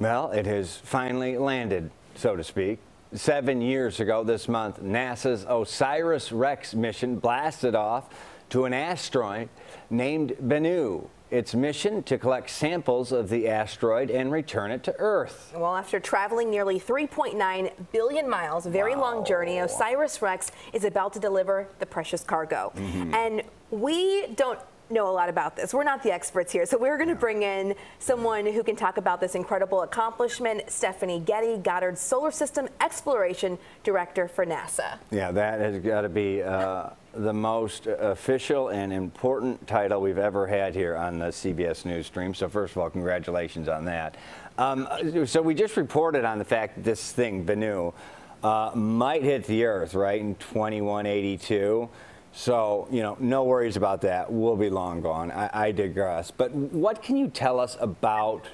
Well, it has finally landed, so to speak. Seven years ago this month, NASA's OSIRIS-REx mission blasted off to an asteroid named Bennu. Its mission to collect samples of the asteroid and return it to Earth. Well, after traveling nearly 3.9 billion miles, a very wow. long journey, OSIRIS-REx is about to deliver the precious cargo. Mm -hmm. And we don't know a lot about this. We're not the experts here, so we're going to bring in someone who can talk about this incredible accomplishment, Stephanie Getty, Goddard Solar System Exploration Director for NASA. Yeah, that has got to be uh, the most official and important title we've ever had here on the CBS News stream. So first of all, congratulations on that. Um, so we just reported on the fact that this thing, Bennu, uh, might hit the Earth, right, in 2182. So, you know, no worries about that. We'll be long gone. I, I, digress. But what can you tell us about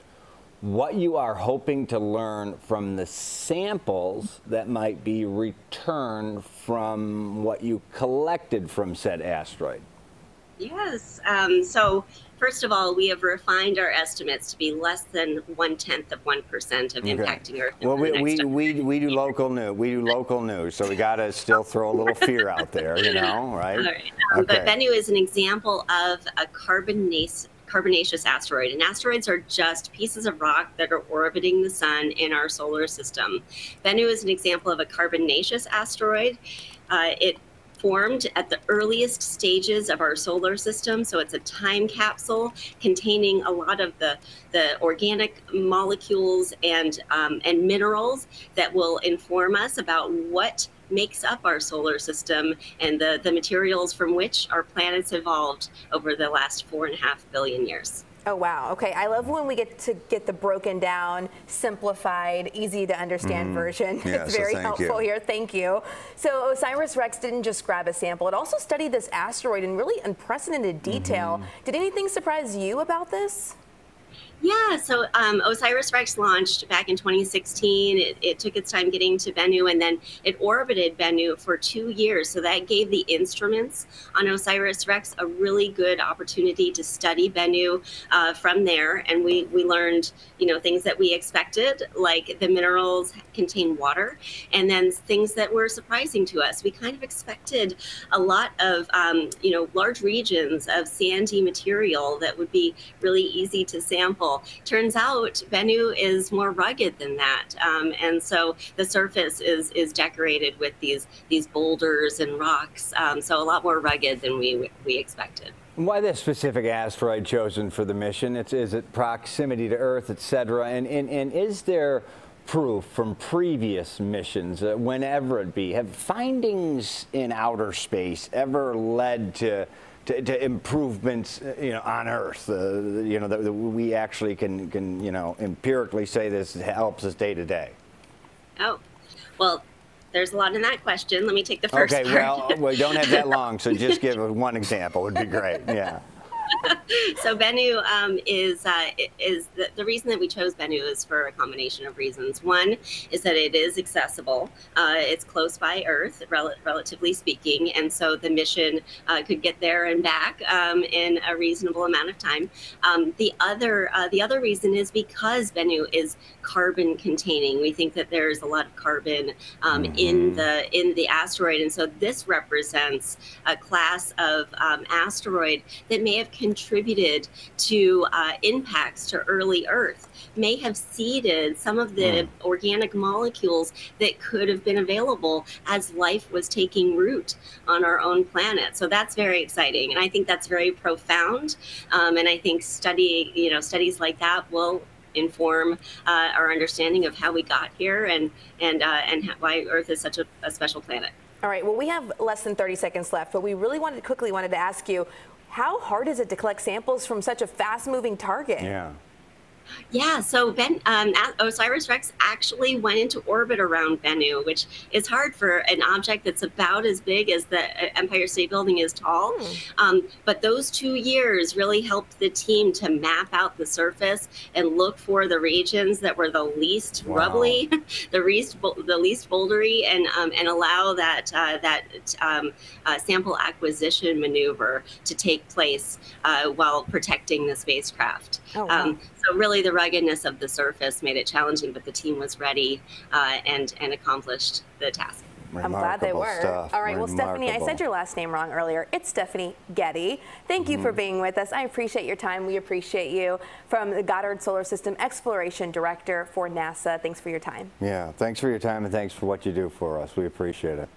what you are hoping to learn from the samples that might be returned from what you collected from said asteroid? Yes. Um, so First of all, we have refined our estimates to be less than one tenth of one percent of okay. impacting Earth. Well, we, we, we, we do local news. We do local news, so we got to still throw a little fear out there, you know, right? right. Um, okay. But Bennu is an example of a carbonaceous carbonaceous asteroid. And asteroids are just pieces of rock that are orbiting the sun in our solar system. Bennu is an example of a carbonaceous asteroid. Uh, it formed at the earliest stages of our solar system. So it's a time capsule containing a lot of the, the organic molecules and, um, and minerals that will inform us about what makes up our solar system and the, the materials from which our planets evolved over the last four and a half billion years. Oh, wow. Okay. I love when we get to get the broken down, simplified, easy to understand mm. version. Yeah, it's very so helpful you. here. Thank you. So OSIRIS-REx didn't just grab a sample. It also studied this asteroid in really unprecedented detail. Mm -hmm. Did anything surprise you about this? Yeah, so um, OSIRIS-REx launched back in 2016. It, it, took its time getting to Bennu, and then it orbited Bennu for two years. So that gave the instruments on OSIRIS-REx a really good opportunity to study Bennu uh, from there. And we, we learned, you know, things that we expected, like the minerals contain water, and then things that were surprising to us. We kind of expected a lot of, um, you know, large regions of sandy material that would be really easy to sample Turns out Bennu is more rugged than that, um, and so the surface is is decorated with these these boulders and rocks, um, so a lot more rugged than we we expected. Why this specific asteroid chosen for the mission? It's, is it proximity to Earth, et cetera? And, and, and is there proof from previous missions, uh, whenever it be, have findings in outer space ever led to to, to improvements, uh, you know, on Earth. Uh, you know, that, that, we actually can, can, you know, empirically say this helps us day to day. Oh, well, there's a lot in that question. Let me take the first okay, part. well, we don't have that long, so just give one example would be great. Yeah. so Bennu um, is uh, is the, the, reason that we chose Bennu is for a combination of reasons. One is that it is accessible. Uh, it's close by Earth, rel relatively speaking, and so the mission uh, could get there and back um, in a reasonable amount of time. Um, the other uh, the other reason is because Bennu is carbon containing. We think that there's a lot of carbon um, mm -hmm. in mm-hmm. the in the asteroid, and so this represents a class of um, asteroid that may have contributed to uh, impacts to early Earth, may have seeded some of the mm. organic molecules that could have been available as life was taking root on our own planet. So that's very exciting, and I think that's very profound. Um, and I think study, you know, studies like that will inform uh, our understanding of how we got here and and uh, and why Earth is such a, a special planet. All right. Well, we have less than 30 seconds left, but we really wanted quickly wanted to ask you how hard is it to collect samples from such a fast moving target? Yeah. Yeah, so Ben um, OSIRIS-REx actually went into orbit around Bennu, which is hard for an object that's about as big as the uh, Empire State Building is tall. Mm. Um, but those two years really helped the team to map out the surface and look for the regions that were the least wow. rubbly, the least the least bouldery, and um, and allow that uh, that um, uh, sample acquisition maneuver to take place uh, while protecting the spacecraft. Oh, wow. Um, so really the ruggedness of the surface made it challenging, but the team was ready uh, and and accomplished the task. I'm glad they were. stuff. All right, well, Stephanie, I said your last name wrong earlier. It's Stephanie Getty. Thank you for Mm-hmm. being with us. I appreciate your time. We appreciate you from the Goddard Solar System Exploration Director for NASA. Thanks for your time. Yeah, thanks for your time and thanks for what you do for us. We appreciate it.